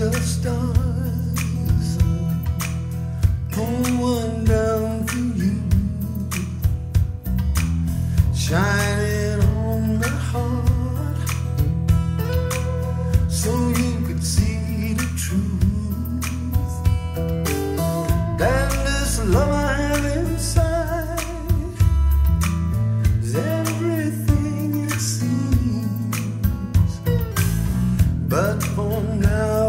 the stars pull one down for you, shining on the heart, so you could see the truth. That this love I have inside is everything it seems, but for now.